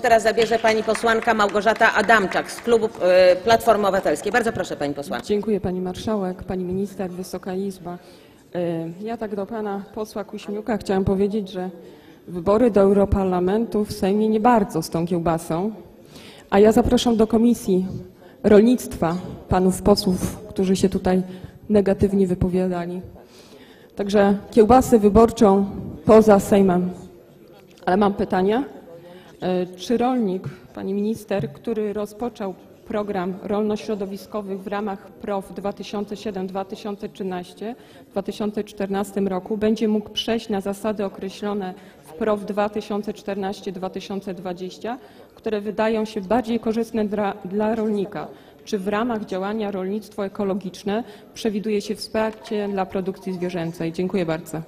teraz zabierze pani posłanka Małgorzata Adamczak z klubu e, Platformy Obywatelskiej. Bardzo proszę pani posłanka. Dziękuję pani marszałek, pani minister, Wysoka Izba. E, Ja tak do pana posła Kuśmiuka chciałam powiedzieć, że wybory do Europarlamentu w Sejmie nie bardzo z tą kiełbasą, a ja zapraszam do Komisji Rolnictwa panów posłów, którzy się tutaj negatywnie wypowiadali. Także kiełbasę wyborczą poza Sejmem. Ale mam pytania. E, Czy rolnik, pani minister, który rozpoczął program rolno-środowiskowy w ramach PROW 2007-2013 w 2014 roku będzie mógł przejść na zasady określone w PROW 2014-2020, które wydają się bardziej korzystne dla, dla rolnika? Czy w ramach działania rolnictwo ekologiczne przewiduje się wsparcie dla produkcji zwierzęcej? Dziękuję bardzo.